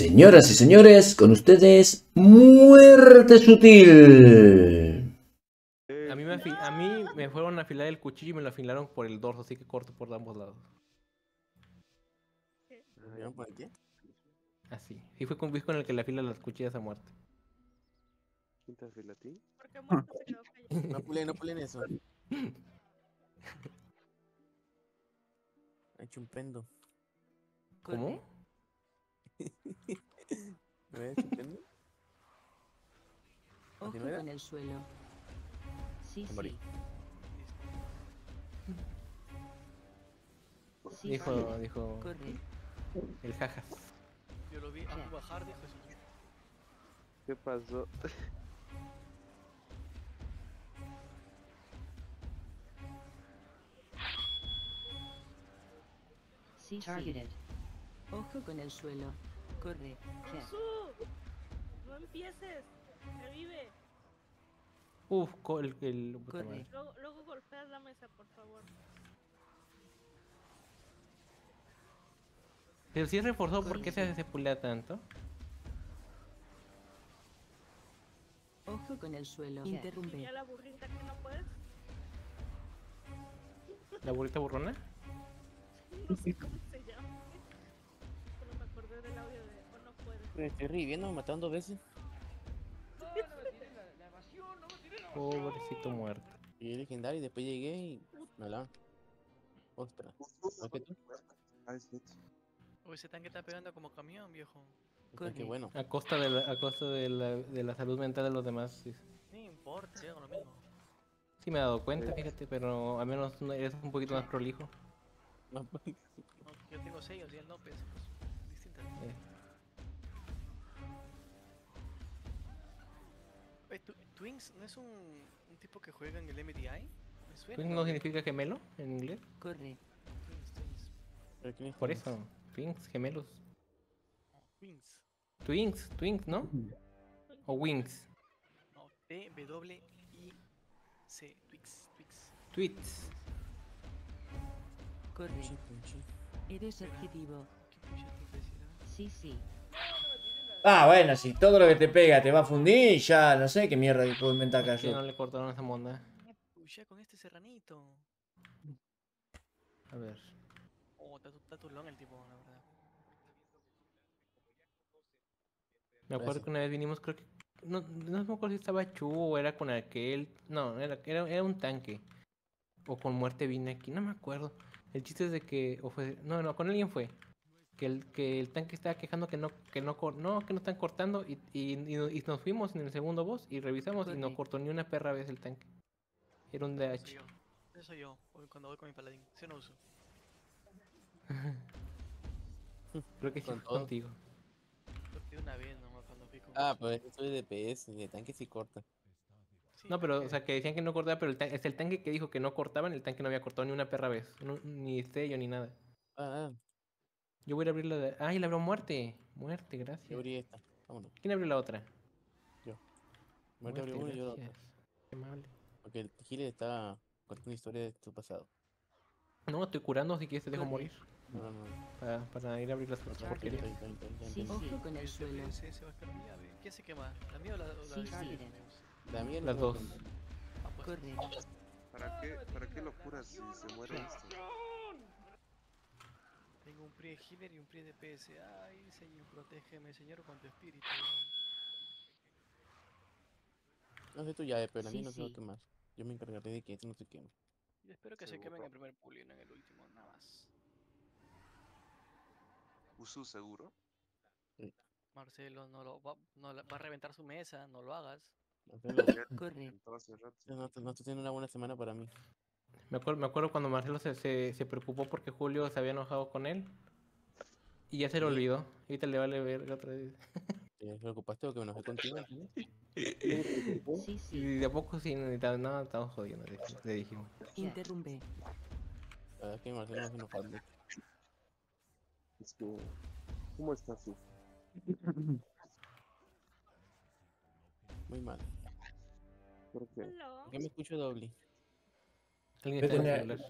Señoras y señores, con ustedes, Muerte Sutil. A mí, me afi- a mí me fueron a afilar el cuchillo y me lo afilaron por el dorso, así que corto por ambos lados. ¿Vieron por qué? Así. Y fue con, fui con el que le afila las cuchillas a muerte. ¿Quién te afila a ti? Porque muerto se quedó callado. No pulen, no pulen eso. Ha hecho un pendo. ¿Cómo? Ojo con el suelo. Sí, Me morí. sí. Dijo, dijo Corre. el jajas. Yo lo vi a bajar, dijo eso. ¿Qué pasó? Sí, sí. Ojo con el suelo. Corre. No empieces. Revive. Uf, co- el, Corre. Luego, luego golpeas la mesa, por favor. Pero si es reforzado, ¿por qué se, se pulea tanto? Ojo con el suelo. ¿Y Interrumpe. la burrita que no puedes? ¿La burrita burrona? No sé cómo Me estoy reviviendo, dos veces. Pobrecito muerto. Llegué legendario y después llegué y me hablaban. Ostras. ¿No que tú? Ay, sí. Uy, ese tanque está pegando como camión, viejo. Qué bueno. A costa de la, a costa de la, de la salud mental de los demás. Sí, Ni importa, yo hago lo mismo. Sí me he dado cuenta, fíjate, pero al menos no- eres un poquito más prolijo. No, pues, No, yo tengo sellos y él no, distintas. Eh, Twins no es un, un tipo que juega en el MDI? Suena. ¿Twins no significa gemelo en inglés? Corre. Twins, Twins. pero ¿quién es Por Twins? eso, Twins, gemelos. Twins. Twins, Twins, ¿no? O Wings, No, T-W-I-C. Twix, Twix. Tweets. Corre. Eres objetivo. ¿Qué pucha te imbécil, ah? Sí, sí. Ah, bueno, si todo lo que te pega te va a fundir, ya no sé qué mierda que puedo inventar acá Que no yo. le cortaron esa monda. Me puché con este serranito. A ver. Oh, está, tu- está turlón el tipo, la verdad. Me acuerdo que una vez vinimos, creo que. No, no me acuerdo si estaba Chu o era con aquel. No, era, era, era un tanque. O con muerte vine aquí, no me acuerdo. El chiste es de que. O fue, no, no, con alguien fue. Que el, que el tanque estaba quejando que no, que no, no, que no están cortando. Y, y, y no- y nos fuimos en el segundo boss y revisamos y no cortó ni una perra vez el tanque. Era un Eso DH. soy yo. Eso soy yo, voy- cuando voy con mi paladín. ¿Sí o no uso? Creo que sí Con contigo. Una vez nomás cuando fui con Ah, pues eso es de PS, de tanque sí corta. Sí, No, pero, o sea, que decían que no cortaba, pero el, es el tanque que dijo que no cortaban, el tanque no había cortado ni una perra vez. no- ni sello ni nada. Ah, ah, Yo voy a abrir la de. ¡Ay, le abrió muerte! Muerte, yo gracias. abrí esta. Vámonos. ¿Quién abrió la otra? Muerte abrió uno y yo la otra. Qué amable. Porque el Gile está contando una historia de tu pasado. No, estoy curando, si quieres te dejo morir. No, no, no. Para, para ir a abrir las otras porquerías. Sí. Ojo con el suelo. ese- ese va a estar mi llave. ¿Quién se quema? ¿La mía o la, o la Sí, de sí. La mía Las dos. Ah, pues, Corre. ¿Para qué, ¿Para qué locuras si se muere esto? Tengo un PRI de healer y un PRI de PS. Ay, señor, protégeme, señor, con tu espíritu. No sé tu llave, pero mía Sí, no se va a sí. quemar. Yo me encargaré de que esto no se queme. Y espero que se quemen en Seguro. el primer pull y no en el último, nada más. ¿Usu seguro? Marcelo no lo va, no la- va a reventar su mesa, no lo hagas. Marcelo, Ya Corre. no, no, no estás teniendo una buena semana para mí. Me acuerdo, me acuerdo cuando Marcelo se, se, se preocupó porque Julio se había enojado con él. Y ya se lo Sí. olvidó. Ahorita le vale ver otra vez. ¿Te preocupaste o que me enojé contigo? ¿entiendes? Sí, Y sí. de a poco sí, no, no, estamos jodiendo, le, le dijimos. Interrumpe. La verdad es que Marcelo no se enojó. Es que... ¿Cómo estás tú? Muy mal. ¿Por qué? ¿Por qué me escucho doble? Alguien está en el celular.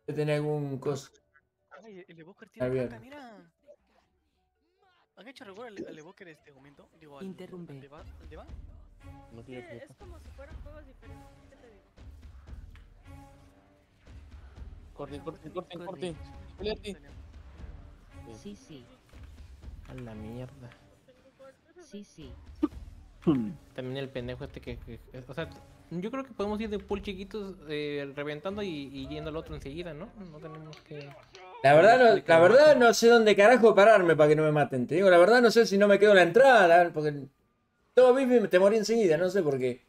¿Usted tiene algún coso? Ay, el de Booker tiene caca, mira. ¿Han hecho regular al, al Evoker este momento? Digo, al, Interrumpe. al de va- al de va. No que es como si fueran juegos diferentes. ¿Qué te digo? Corten, corten, corten, Corre. corten. Peleate. Sí, sí. A la mierda. Sí, sí. También el pendejo este que, que- que- O sea, yo creo que podemos ir de pool chiquitos eh, reventando y, y yendo al otro enseguida, ¿no? No tenemos que... La verdad, no, la verdad no sé dónde carajo pararme para que no me maten. Te digo, la verdad no sé si no me quedo en la entrada, porque todo bifi te morí enseguida, no sé por qué.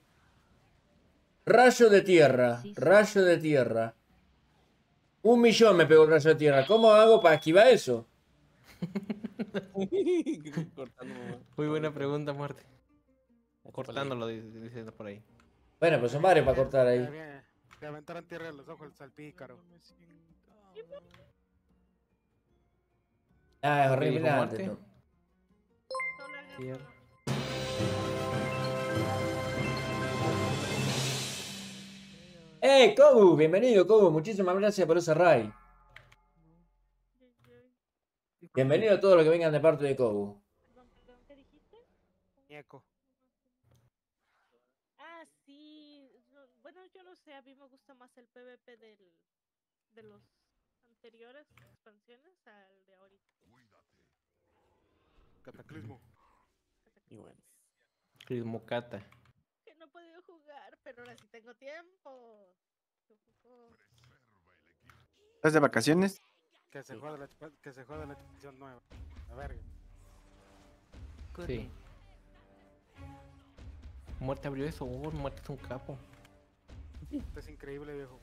Rayo de tierra, rayo de tierra. Un millón me pegó el rayo de tierra. ¿Cómo hago para esquivar eso? Muy buena pregunta, muerte. Cortándolo, dice por ahí. Bueno, pues son varios para cortar ahí. Le aventaron tierra en los ojos al pícaro. Ah, es ¿Qué horrible. antes? ¿no? ¡Eh, Kobu! Bienvenido, Kobu. Muchísimas gracias por ese raid. Bienvenido a todos los que vengan de parte de Kobu. Perdón, perdón, ¿qué dijiste? Ñeco. Ah, sí. no, bueno, yo no sé, a mí me gusta más el PvP del, de los anteriores expansiones al de ahorita. Cataclismo. Y bueno. Crismocata. Que no he podido jugar, pero ahora sí tengo tiempo. ¿Estás de vacaciones? Que se joda la, que se joda la expansión nueva. A ver. Corre. Sí. Muerte abrió eso, oh, muerte es un capo. Esto es increíble, viejo.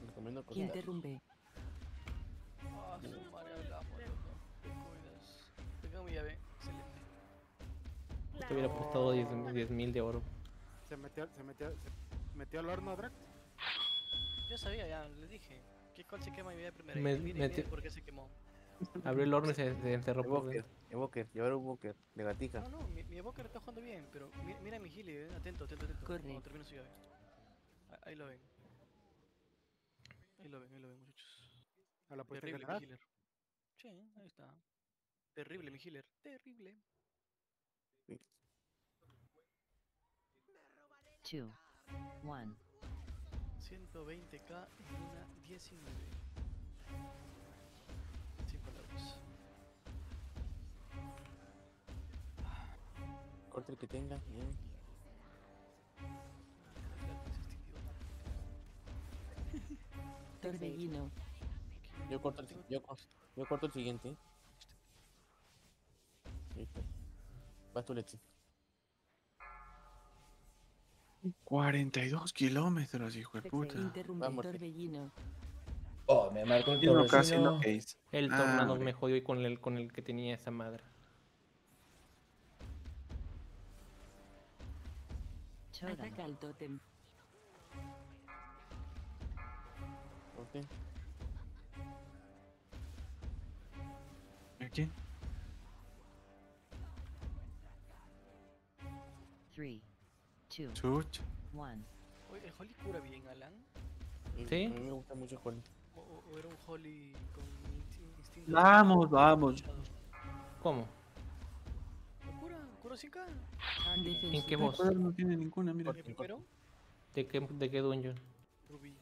Me recomiendo cortar. Interrumpe. Ah, su madre, hablamos, loco. Te cuidas. Tengo mi llave. Excelente. Te hubiera prestado 10 mil de oro. Se metió, se metió, se metió al horno, Drax. Yo sabía, ya, les dije. ¿Qué cuál se quema mi vida primero? Me- te- por qué se quemó. Abrió el horno y se, se Evoker, llevar un Evoker de gatija. No, no, mi, mi Evoker está jugando bien, pero mi- mira mi Gili, eh, atento, atento, atento. Corre. Cuando termine su llave. Ah, Ahí lo ven. Ahí lo ven, ahí lo ven, muchachos. A la Terrible mi healer. Sí, ahí está. Terrible mi healer. Terrible. Two. One. 120k en una 19. Corte el que tenga. bien. Torbellino. Yo corto el, yo, yo corto el siguiente. ¿eh? Listo. Vas tu leche. 42 kilómetros, hijo de puta. Vamos. Torbellino. Oh, me marcó el torbellino. El Ah, tornado hombre. me jodió con el, con el que tenía esa madre. Ataca al tótem. Corte. ¿A quién? Three. Two. Chuch. One. Oye, ¿el Holly cura bien, Alan? ¿Sí? A mí me gusta mucho Holly. ¿O, o- o era un Holly con insti- instinto? Vamos, vamos. ¿Cómo? ¿Lo cura? ¿Cura 5k? ¿En qué voz? No tiene ninguna, mira. ¿El primero? ¿De qué, de qué dungeon? Rubí.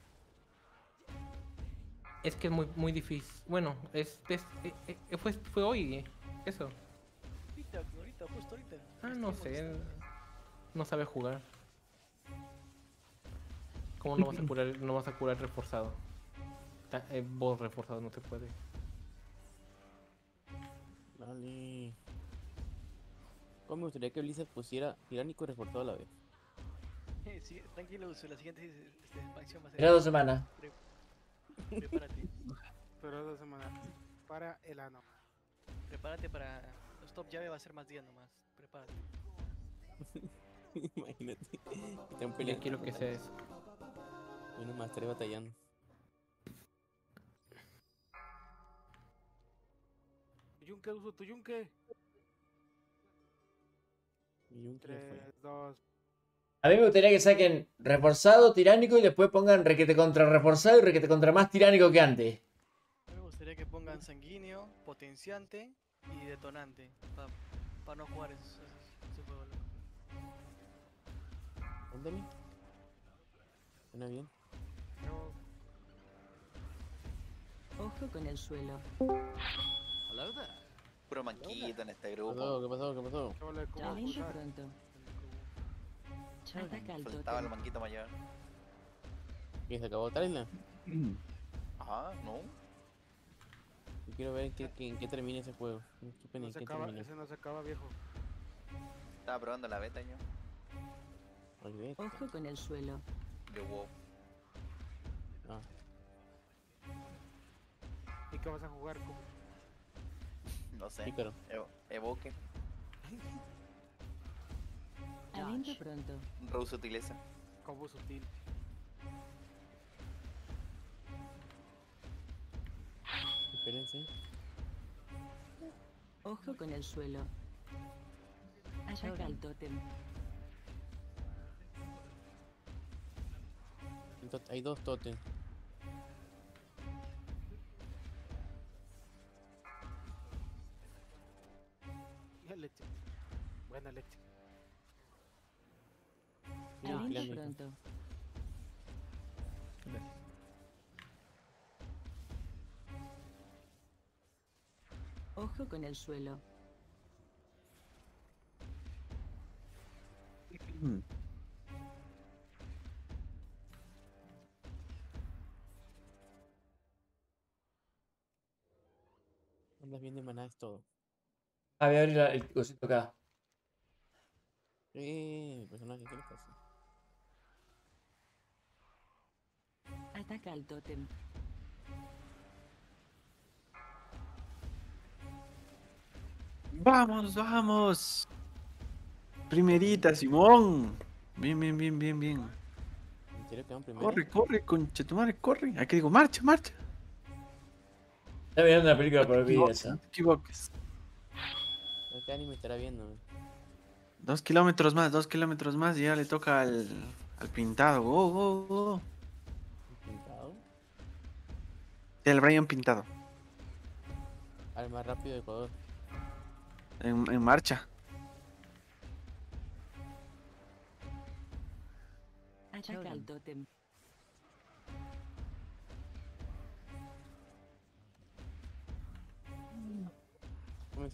Es que es muy, muy difícil. Bueno, es, es- eh, eh, fue, fue hoy, eh, eso. Ahorita, ahorita, justo ahorita. Ah, no sé. No sabe jugar. ¿Cómo no vas a curar, no vas a curar reforzado? Ta- eh, voz reforzado no se puede. Dale. ¿Cómo me gustaría que Blizzard pusiera tiránico y reforzado a la vez? Sí, tranquilo, Uso, la siguiente este, expansión va a ser. Era dos semanas. Prepárate. Pero dos semanas. Para el ano. Prepárate para. Los top llave va a ser más días nomás. Prepárate. Imagínate. Ya peleando. quiero que sea eso. Yo nomás estaré batallando. Tu yunque, uso tu yunque. Y un que fue. 3, 2. A mí me gustaría que saquen reforzado, tiránico y después pongan requete contra reforzado y requete contra más tiránico que antes. A mí me gustaría que pongan sanguíneo, potenciante y detonante. Para no jugar ese, ese- ese juego. loco. Ándale. Suena bien. Ojo con el suelo. Puro manquito en este ¿Qué grupo. pasó? ¿Qué pasó? ¿Qué pasó? ¿Qué? ¿Cómo Talento acusar? pronto. Ataca al Faltaba el manquito mayor. ¿Quién se acabó Trailer? Ajá, no. Yo quiero ver en qué, qué- en qué termina ese juego. ¿En qué, pena- No se acaba, ese no se acaba, viejo. Estaba probando la beta yo. Ojo con el suelo. De WoW. Ah, ¿Y qué vas a jugar? ¿Cómo? No sé. pícaro. Evo- Evoque. Aliento pronto. Rose utiliza. Combo sutil. Espérense. Ojo con el suelo. Ataca al tótem. Hay dos totems. Con el suelo. Andas bien de maná es todo. Ah, voy a abrir el cosito acá. Eh, el personaje, ¿qué le pasa? Ataca al tótem. Vamos, vamos. Primerita, Simón. Bien, bien, bien, bien, bien. ¿En serio quedan primero? Corre, corre, concha tu madre, corre. Aquí digo, marcha, marcha. Está mirando una película por vida esa. no te equivoques. ¿Qué anime estará viendo? Dos kilómetros más, dos kilómetros más y ya le toca al, al pintado. Oh, oh, oh. ¿Pintado? El Brian pintado. Al más rápido de Ecuador. En, en marcha. Ataca tótem.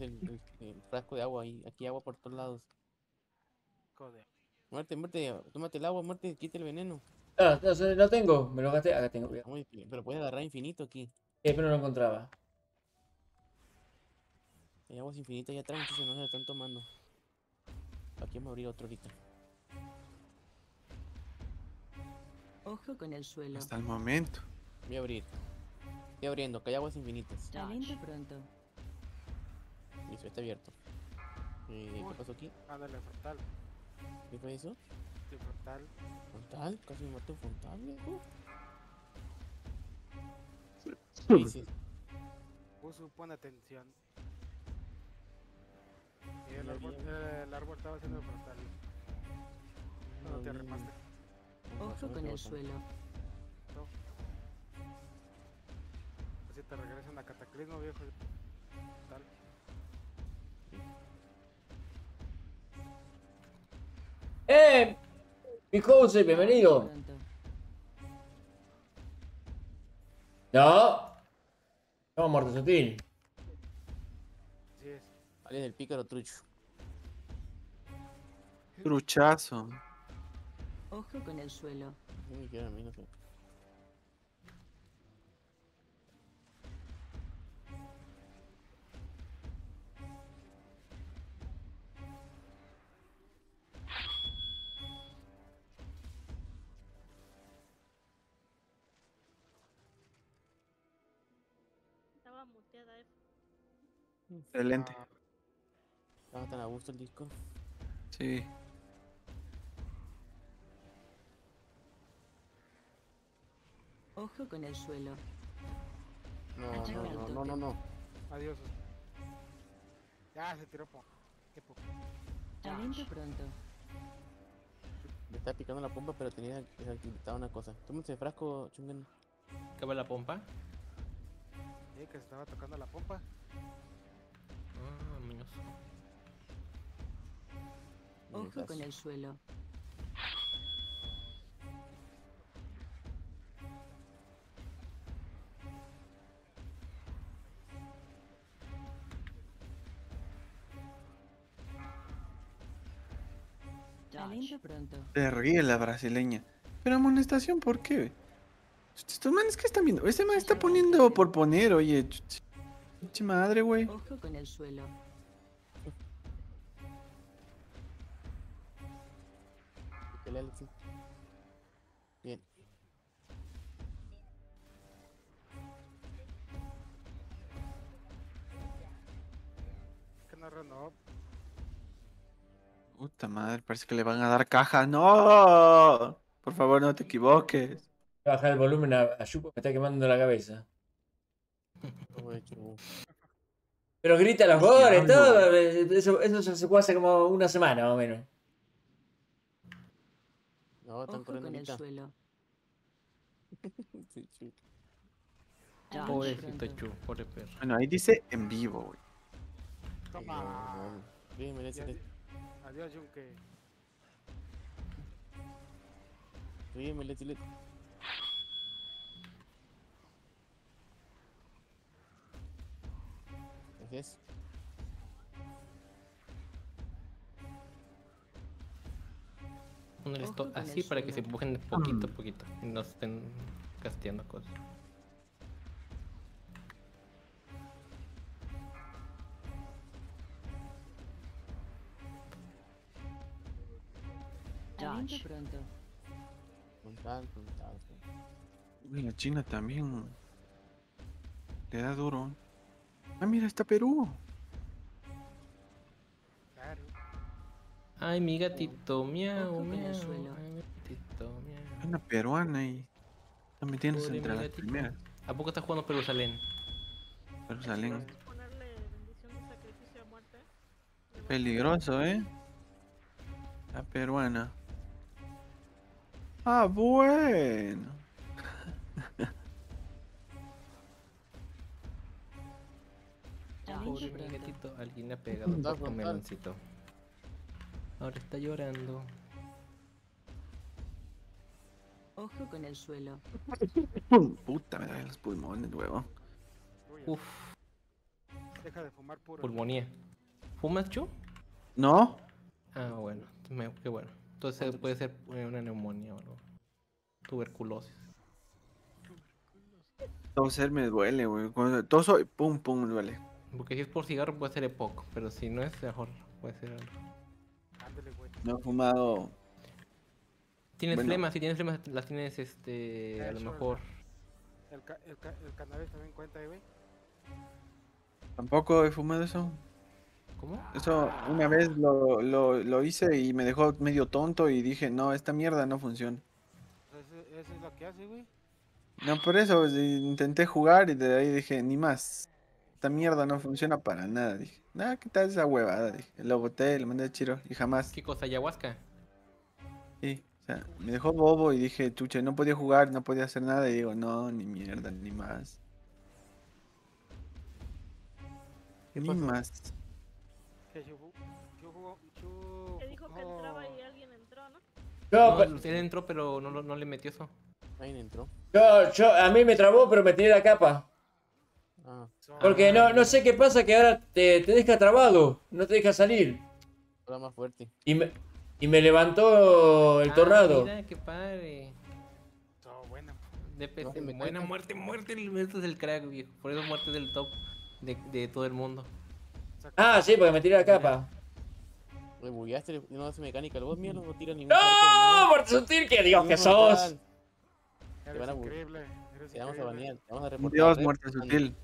El, el- el frasco de agua ahí. Aquí agua por todos lados. Joder. Muerte, muerte. Tómate el agua, muerte. Quita el veneno. Ah, no, tengo, me lo gasté. Acá tengo, cuidado. Muy bien, Pero puedes agarrar infinito aquí. Eh, pero no lo encontraba. Hay aguas infinitas allá atrás, entonces no se la están tomando. Aquí vamos a abrir otro ahorita. Ojo con el suelo. Hasta el momento. Voy a abrir. Estoy abriendo, que hay aguas infinitas. Aliento pronto. Listo, está abierto. Eh, ¿Qué pasó aquí? Ándale, frontal. ¿Qué fue eso? Sí, frontal. ¿Frontal? Casi me maté un frontal, viejo. Puso, pon atención. Y el árbol, eh, el árbol estaba haciendo frontal. No te arremaste. Ojo con el suelo. Así te regresan a cataclismo, viejo. Tal. ¡Eh! Mi Jose, bienvenido. No. No, muerte sutil. Alias del pícaro trucho. Truchazo. Ojo con el suelo. No me quiero a mí, no sé. Estaba muteada, eh. Excelente. Estaba tan a gusto el disco. Sí. Ojo con el suelo. No, no, no, no, no, no. adiós. Ya se tiró po. Qué poco. Aliento pronto. Me estaba picando la pompa, pero tenía desactivada una cosa. Tómate el frasco, chungen. ¿Qué va la pompa? Sí, que se estaba tocando la pompa. Ah, míos. Ojo con el suelo. Pronto. Se ríe la brasileña. Pero amonestación, ¿por qué? Estos manes que están viendo. Ese man está poniendo por poner, oye. madre, güey. Ojo con el suelo. Bien. Que no renovó. Puta madre, parece que le van a dar caja. ¡No! Por favor, no te equivoques. Baja el volumen a, a Yupo, me está quemando la cabeza. Pero grita los goles, todo. Eso, eso ya se hace como una semana más o menos. No, están Ojo corriendo con el ahorita. suelo. Sí, sí. Talento Pobrecito pronto. Chu, pobre perro. Bueno, ahí dice en vivo, güey. Toma. Bien, merece. Adiós, Yunque. Bien, merece. Gracias. Poner esto así para que se empujen de poquito a poquito y no se estén casteando cosas. Dodge. pronto. La China también. Le da duro. Ah, mira, está Perú. Ay, mi gatito, miau, miau. suelo. Ay, mi gatito, miau. Una peruana y metiéndose Pobre entre las primeras. ¿A poco está jugando Perusalén? Jerusalén. Ponerle bendición de sacrificio a muerte. Le va a- Peligroso, ¿eh? La peruana. Ah, bueno. Pobre mi gatito, alguien le ha pegado frontal. meloncito. Ahora está llorando. Ojo con el suelo. Puta, me da los pulmones, huevo. Uy, Uf, Deja de fumar puro. pulmonía. ¿Fumas, Chu? ¿No? Ah, bueno, me- qué bueno. Entonces puede ser eh, una neumonía o algo. Tuberculosis. Toser me duele, güey. Cuando toso, pum, pum, me duele. Porque si es por cigarro puede ser poco, pero si no es mejor, puede ser algo. No he fumado. Tienes Bueno. flemas, si tienes flemas las tienes este, a lo mejor. El, ca el, ca el cannabis también cuenta, güey. Tampoco he fumado eso. ¿Cómo? Eso una vez lo, lo, lo hice y me dejó medio tonto y dije, no, esta mierda no funciona. Eso, eso es lo que hace, güey. No, por eso pues, intenté jugar y de ahí dije, ni más. Esta mierda no funciona para nada. Dije, nada, ¿qué tal esa huevada? Dije, lo boté, lo mandé a Chiro y jamás. ¿Qué cosa? ¿Ayahuasca? Sí, o sea, me dejó bobo y dije, chuche, no podía jugar, no podía hacer nada. Y digo, no, ni mierda, ni más. ¿Qué Ni pasó? más. Que yo, yo jugo, yo Que dijo que jugo- entraba y alguien entró, ¿no? Yo, No, pe- él entró, pero no, lo- no le metió eso. Ahí entró. yo, yo, a mí me trabó, pero me tiré la capa. Ah, Porque no, no sé qué pasa que ahora te, te deja trabado, no te deja salir. ahora más fuerte. Y me, y me levantó el Ah, tornado. Mira, qué padre. Todo bueno. DPC, No, me buena muerte, muerte. Este es el crack, viejo. Por eso muerte del top de, de todo el mundo. Ah, sí, porque me tiré la capa. Le bugueaste, no hace mecánica. El boss mío no tira ningún. ¡No! Muerte sutil, que Dios que sos. Eres van a increíble. Te vamos a banear, te vamos a reportar. Dios, muerte sutil.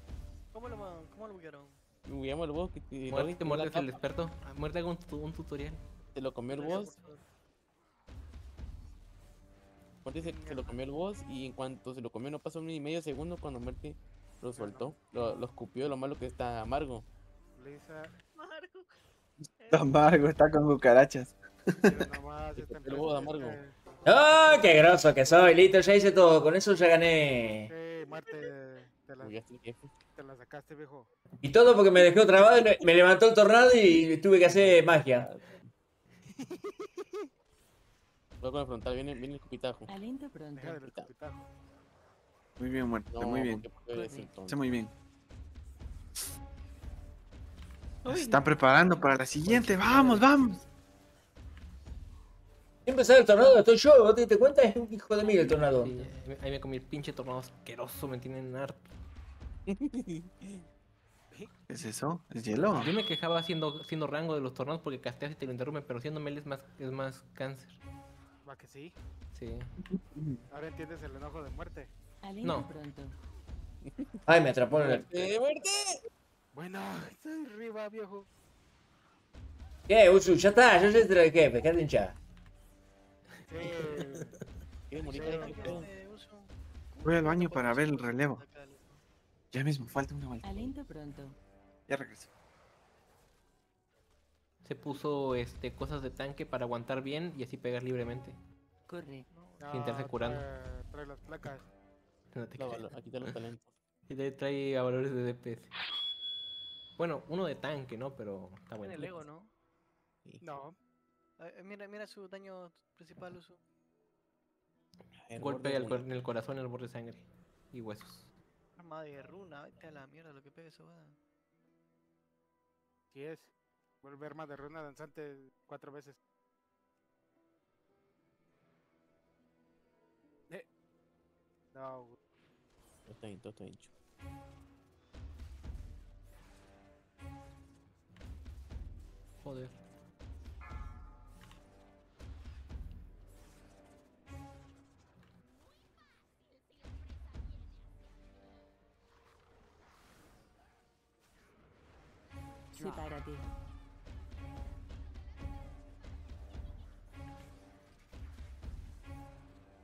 Bugueamos el boss. Que te, Muerte, te- muerte es el experto. Muerte un, tu- un tutorial. Te lo comió el boss. Muerte se, se lo comió el boss y en cuanto se lo comió no pasó ni medio segundo cuando Muerte lo soltó. Lo, lo escupió, lo malo que está amargo. Lisa, Marco. Está amargo, está con cucarachas. El boda amargo. ¡Ah, qué groso que soy! Listo, ya hice todo. Con eso ya gané. Eh, muerte, te la, te sacaste, viejo. Y todo porque me dejó trabado y me- levantó el tornado y tuve que hacer magia. Luego con el frontal viene, viene el cupitajo. Aliento escupitajo. Muy bien, muerte, No, muy bien. Está muy bien. Se están preparando para la siguiente. Vamos, vamos. Siempre sale el tornado, estoy yo. ¿Vos te diste cuenta? Es un hijo de mí el tornado. Sí, ahí- ahí me comí el pinche tornado asqueroso, me tienen harto. ¿Qué es eso? ¿Es hielo? Yo me quejaba haciendo, haciendo rango de los tornados porque casteas y te lo interrumpen, pero siendo melee es más, es más cáncer. Va que sí. Sí. Ahora entiendes el enojo de muerte. No. pronto. Ay, me atrapó en el. ¡Eh, muerte! Bueno, estoy arriba, viejo. ¿Qué, Usu? Ya está, yo ya te el jefe, quédate hinchada. Voy al baño para ver el relevo. Ya mismo, falta una vuelta. Aliento pronto. Ya regreso. Se puso este cosas de tanque para aguantar bien y así pegar libremente. Corre. Sin estarse curando. Trae, las placas. No te aquí te los talentos. Y le trae a valores de DPS. Bueno, uno de tanque, ¿no? Pero está bueno. Tiene el ego, ¿no? No. Eh, eh, mira, mira su daño principal, uso. El Golpe al en el corazón, el borde de sangre y huesos. Arma de runa, vete a la mierda lo que pegue esa weá. Sí es. Volver arma de runa danzante cuatro veces. Eh. No. Todo está bien, todo está bien. Joder. Sepárate.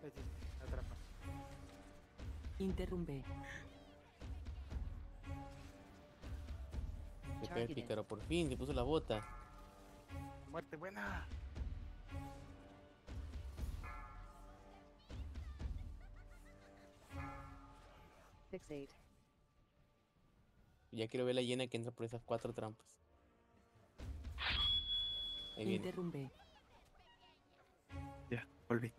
Ahí sí, atrapa. Interrumpe. Se pícaro, por fin, se puso la bota. Muerte buena. Fixate. Ya quiero ver la llena que entra por esas cuatro trampas. Ahí viene. Interrumpe. Ya, volví.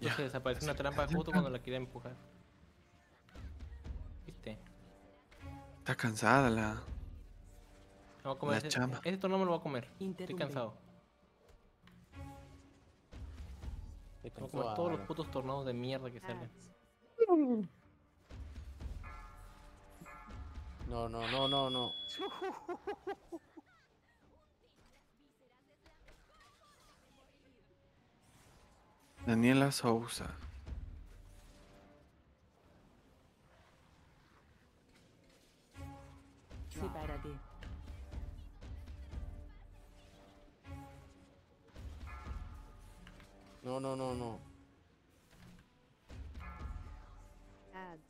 Ya. Se desaparece una trampa justo cuando la quería empujar. ¿Viste? Está cansada la. Me voy a comer La ese, chama. ese tornado me lo voy a comer. Estoy cansado. A comer todos los putos tornados de mierda que. Ads. No, no, no, no, no. Daniela Sousa. Sepárate. No, no, no, no. Ads.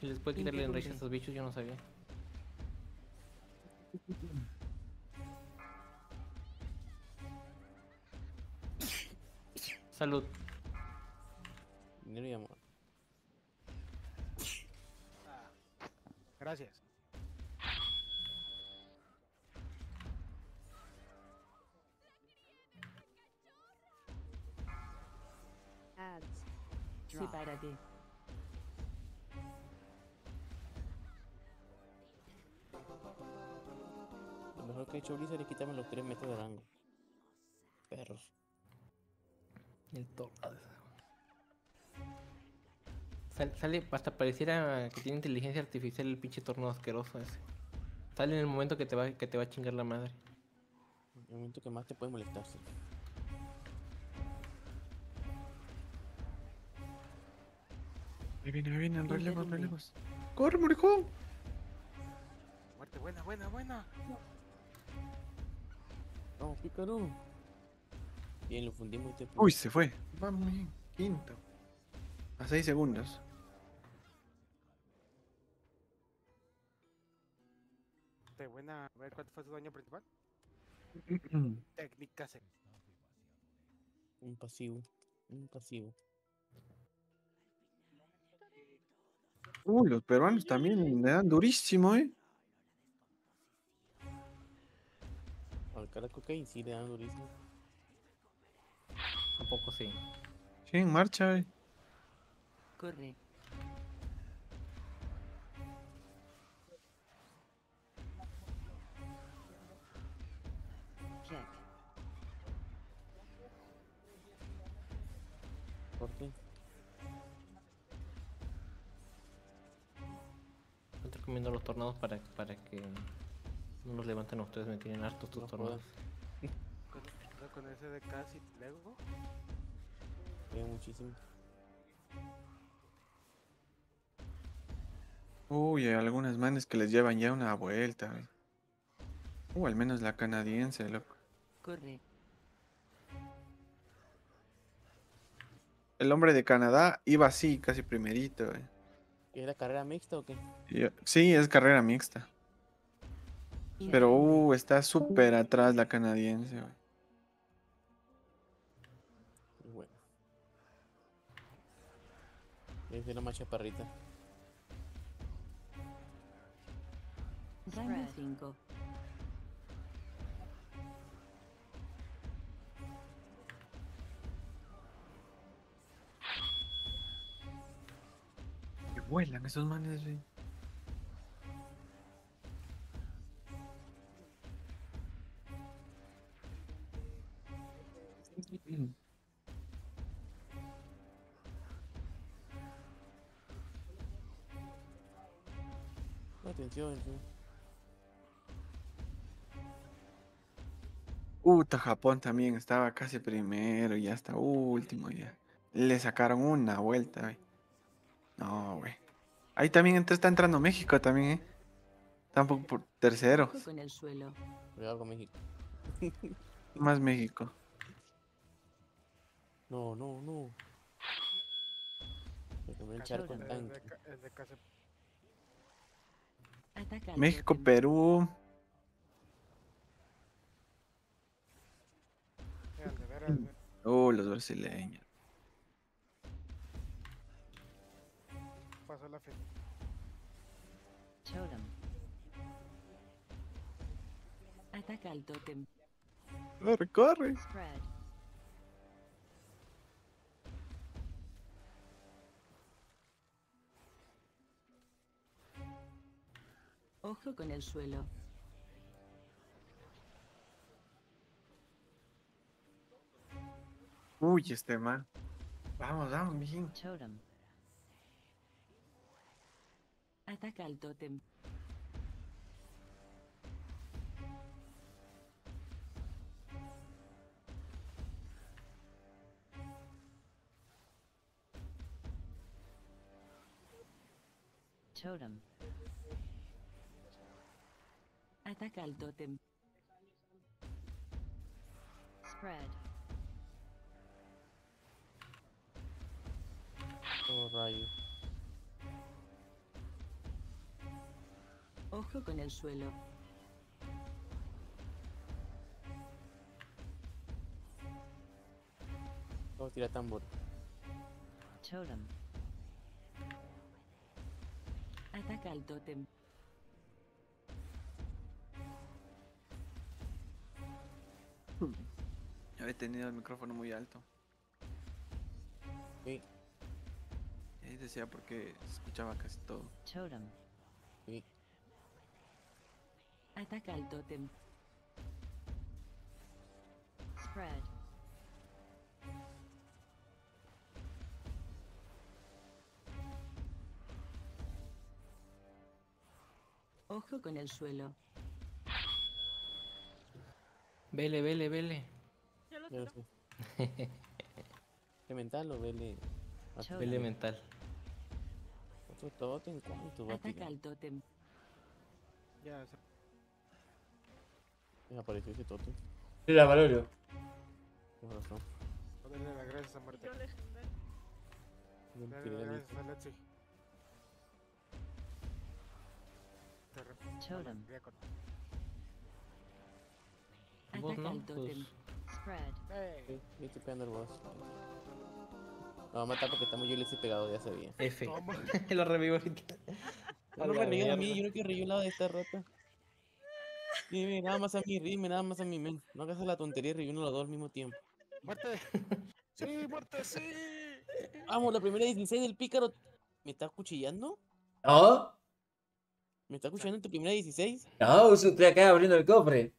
Si les puede quitarle el rage a esos bichos, yo no sabía. Hecho Blizzard es quitarme los 3 metros de rango. Perros. El tornado. Sal- sale, hasta pareciera que tiene inteligencia artificial el pinche tornado asqueroso ese. Sale en el momento que te va, que te va a chingar la madre. El momento que más te puede molestarse. Ahí viene, ahí vienen relevos, Interrumpe. relevos. ¡Corre, moricón! Muerte buena, buena, buena. Vamos, pícaro. Bien, lo fundimos y te Uy, se fue. Vamos bien. Quinto. A 6 segundos. De buena. A ver, ¿cuánto fue su daño principal? Técnica se. Un pasivo. Un pasivo. Uy, los peruanos también le dan durísimo, eh. Al caraco que sí le dan durísimo. Un poco sí. Sí, en marcha, eh. Corre. Corte. Yo te recomiendo los tornados para, para que no los levanten a ustedes. Me tienen hartos tus No tornados. Con, con ese de casi luego. Pega muchísimo. Uy, hay algunas manes que les llevan ya una vuelta, güey. Uh, al menos la canadiense, loco. Corre. El hombre de Canadá iba así, casi primerito, güey. ¿Era carrera mixta o qué? Y yo- Sí, es carrera mixta. Pero, uh, está súper atrás la canadiense, güey. Y bueno. Es de la más chaparrita. Rango 5. Que vuelan esos manes, güey. Uta, Japón también estaba casi primero y hasta último ya. Le sacaron una vuelta, güey. No, güey. Ahí también entra- está entrando México también, ¿eh? Tampoco por tercero. Ojo con el suelo. Cuidado con México. Más México. No, no, no. Me tomé el charco en tanque. México. Perú. El de veras. güey. Oh, los brasileños. Pasó la fe. Ataca al tótem. Corre, corre. Spread. Ojo con el suelo. Uy, este man. Vamos, vamos, mijín. Totem. Ataca al tótem. Totem. Ataca al tótem. Spread. El suelo. Vamos a tirar tambor. Totem. Ataca al tótem. Había tenido el micrófono muy alto. Sí, Y ahí decía porque se escuchaba casi todo. Totem. sí. Ataca al tótem. Spread. Ojo con el suelo. Vele, vele, vele. Ya lo tiró. sé. ¿Qué mental o vele? Vele mental. Otro totem, ¿cuánto va Ataca al tótem. Ya, se- Me apareció ese. Sí, la Valorio. Con razón. las gracias a a. Te. Vos no, pues- yo estoy pegando el boss. No, va a matar porque estamos yo le estoy pegado, ya sabía. F. Lo revivo ahorita. No, río a mí, yo no quiero reír lado de esta rata. Dime nada más a mí, dime nada más a mí, men. No hagas la tontería de reír uno a los dos al mismo tiempo. ¡Muerte! ¡Sí, muerte, sí! Vamos, la primera 16 del pícaro. ¿Me está cuchillando? ¿No? ¿Me está cuchillando en tu primera 16? No, usted acá abriendo el cofre.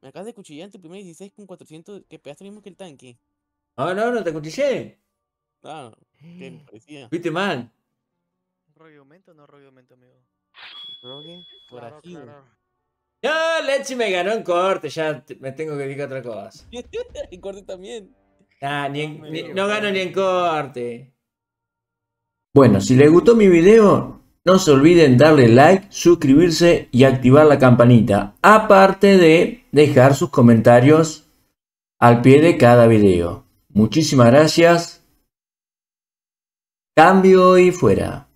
Me acabas de cuchillar en tu primera 16 con 400, que pegaste lo mismo que el tanque. No, no, no te cuchillé. Ah, que me parecía. Viste mal. ¿Rogue aumento o no rogue aumento, amigo? Rogue, Claro, forajido. claro. No, Lechi me ganó en corte, ya te- me tengo que dedicar a otra cosa. y corte también. Ah, ni en- No ni- gano no. ni en corte. Bueno, si les gustó mi video, no se olviden darle like, suscribirse y activar la campanita. Aparte de dejar sus comentarios al pie de cada video. Muchísimas gracias. Cambio y fuera.